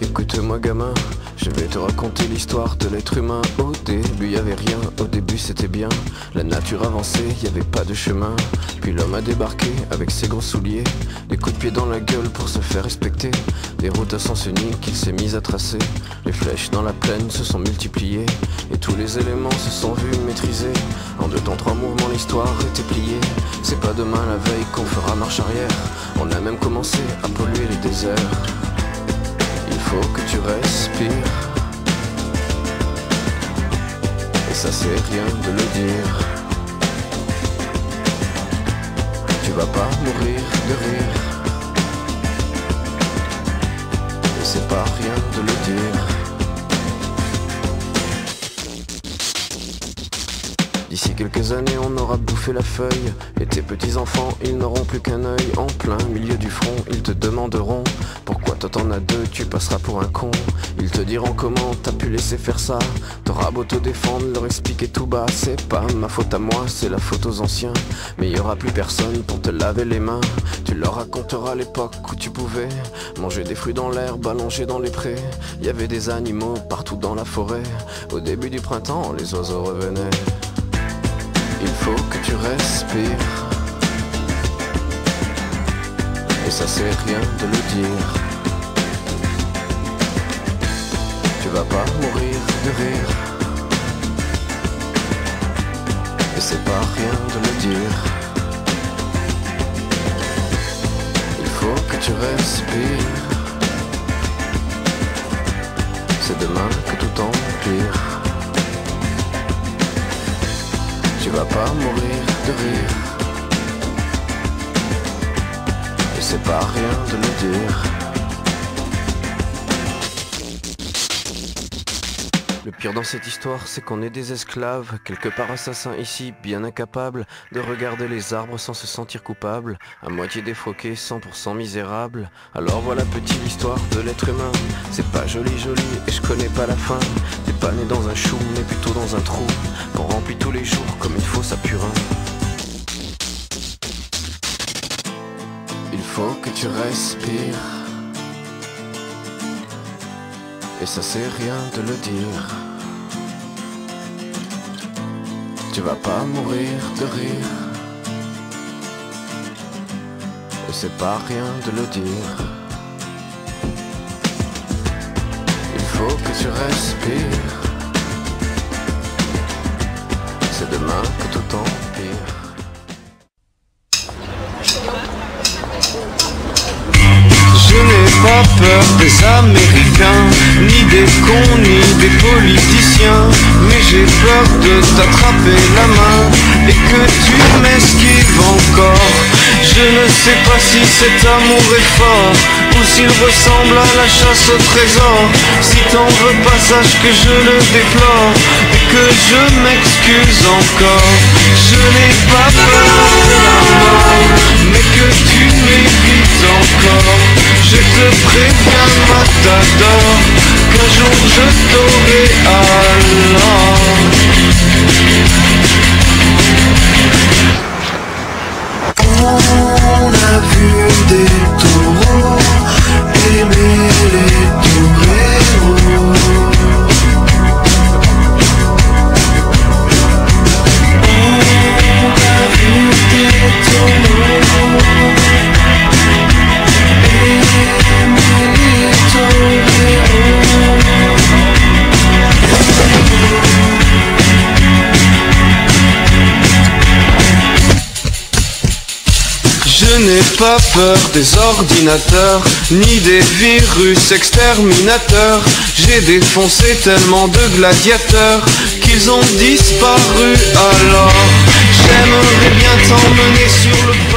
Écoute-moi gamin, je vais te raconter l'histoire de l'être humain. Au début y avait rien, au début c'était bien. La nature avançait, y avait pas de chemin. Puis l'homme a débarqué avec ses gros souliers. Des coups de pied dans la gueule pour se faire respecter. Des routes à sens unique qu'il s'est mis à tracer. Les flèches dans la plaine se sont multipliées. Et tous les éléments se sont vus maîtrisés En deux temps trois mouvements l'histoire était pliée. C'est pas demain la veille qu'on fera marche arrière. On a même commencé à polluer les déserts faut que tu respires. Et ça c'est rien de le dire. Tu vas pas mourir de rire. Et c'est pas rien de le dire. D'ici quelques années on aura bouffé la feuille. Et tes petits enfants ils n'auront plus qu'un œil. En plein milieu du front ils te demanderont toi t'en as deux, tu passeras pour un con. Ils te diront comment t'as pu laisser faire ça. T'auras beau te défendre, leur expliquer tout bas. C'est pas ma faute à moi, c'est la faute aux anciens. Mais y aura plus personne pour te laver les mains. Tu leur raconteras l'époque où tu pouvais Manger des fruits dans l'herbe, allonger dans les prés. Y avait des animaux partout dans la forêt. Au début du printemps, les oiseaux revenaient Il faut que tu respires Et ça sert rien de le dire tu vas pas mourir de rire. Et c'est pas rien de le dire. Il faut que tu respires. C'est demain que tout empire. Tu vas pas mourir de rire. Et c'est pas rien de le dire. Le pire dans cette histoire, c'est qu'on est des esclaves, quelque part assassins ici, bien incapables de regarder les arbres sans se sentir coupables, à moitié défroqués, 100% misérables. Alors voilà petite histoire de l'être humain, c'est pas joli joli et je connais pas la fin. T'es pas né dans un chou, mais plutôt dans un trou, qu'on remplit tous les jours comme il faut sa purin. Il faut que tu respires. Et ça c'est rien de le dire. Tu vas pas mourir de rire. Et c'est pas rien de le dire. Il faut que tu respires. C'est demain que tout empire. Pas peur des Américains, ni des cons, ni des politiciens. Mais j'ai peur de t'attraper la main et que tu m'esquives encore. Je ne sais pas si cet amour est fort ou s'il ressemble à la chasse au trésor. Si t'en veux pas, sache que je le déplore et que je m'excuse encore. Je n'ai pas peur de la mort, mais que tu m'évites encore. Je te préviens matador Qu'un jour je t'aurai n'ai pas peur des ordinateurs, ni des virus exterminateurs. J'ai défoncé tellement de gladiateurs qu'ils ont disparu alors. J'aimerais bien t'emmener sur le.